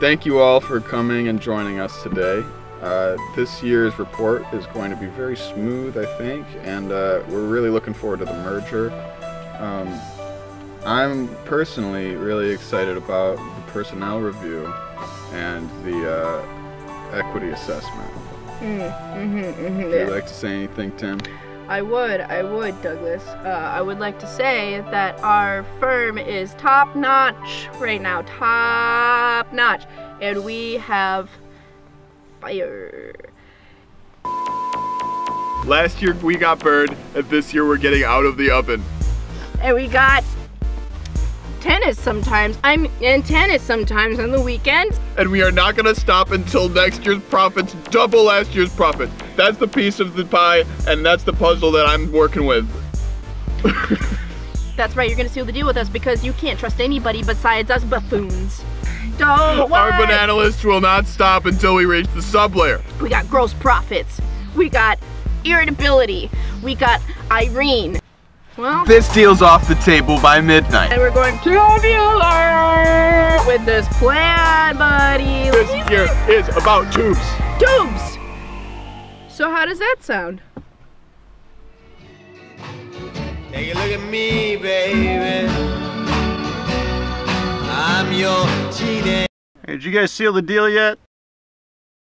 thank you all for coming and joining us today. Uh, this year's report is going to be very smooth, I think, and uh, we're really looking forward to the merger. Um, I'm personally really excited about the personnel review and the uh, equity assessment. Mm, mm-hmm, mm-hmm, Would you like to say anything, Tim? I would, I would, Douglas. Uh, I would like to say that our firm is top notch right now, top notch, and we have fire. Last year we got burned, and this year we're getting out of the oven. And we got tennis sometimes. I'm in tennis sometimes on the weekends. And we are not gonna stop until next year's profits double last year's profit. That's the piece of the pie, and that's the puzzle that I'm working with. That's right, you're gonna seal the deal with us because you can't trust anybody besides us buffoons. Don't Our worry. banana list will not stop until we reach the sublayer. We got gross profits. We got irritability. We got Irene. Well, This deal's off the table by midnight. and we're going tubular with this plan, buddy. This year is about tubes. Tubes. So how does that sound? Take a look at me, baby. I'm your teenage. Hey, did you guys seal the deal yet?